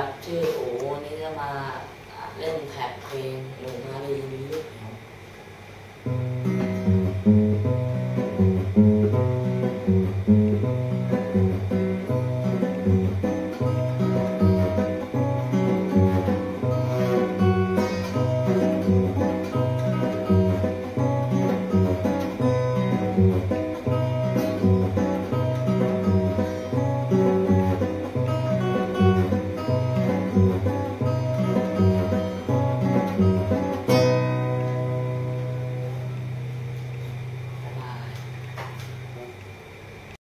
ับชื่อโอ้นี่จะมาเล่นแท็กเพลงหนูมาลน